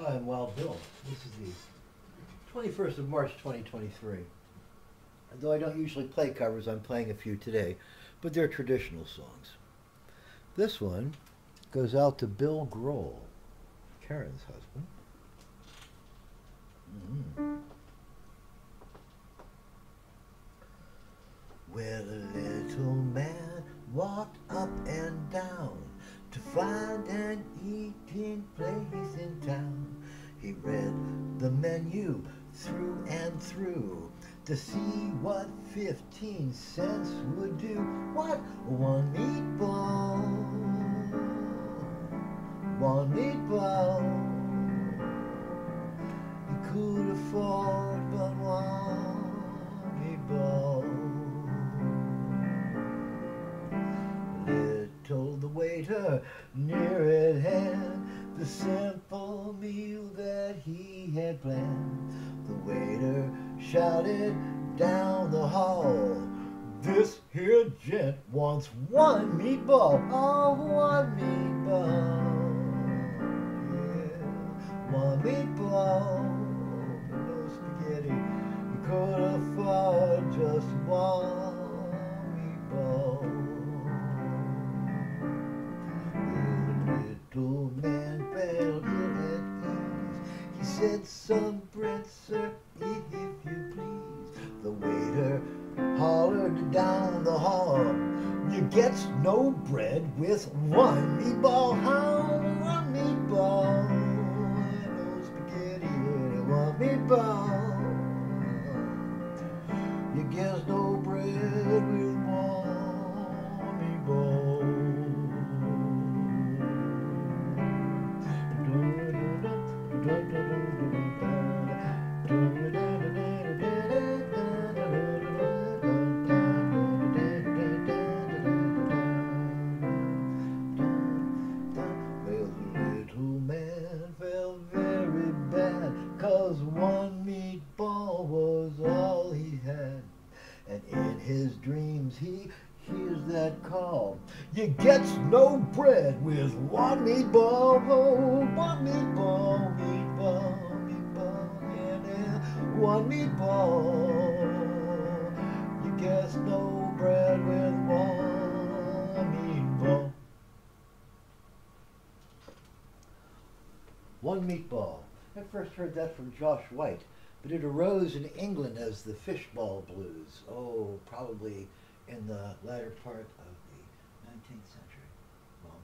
Hi, I'm Wild Bill. This is the 21st of March 2023. And though I don't usually play covers, I'm playing a few today, but they're traditional songs. This one goes out to Bill Grohl, Karen's husband. Mm. Well, a little man walked up and down find an eating place in town. He read the menu through and through to see what 15 cents would do. What? One meatball. One meatball. He could afford waiter near at hand the simple meal that he had planned. The waiter shouted down the hall. This here gent wants one meatball. Oh, one Some bread, sir, if you please. The waiter hollered down the hall. You gets no bread with one meatball. How one meatball? No spaghetti one meatball. You gets his dreams he hears that call. You gets no bread with one meatball, oh, one meatball, meatball, meatball, yeah, yeah, one meatball. You gets no bread with one meatball. One meatball. Uh, I first heard that from Josh White, but it arose in England as the fishball blues, oh, probably in the latter part of the 19th century. Well,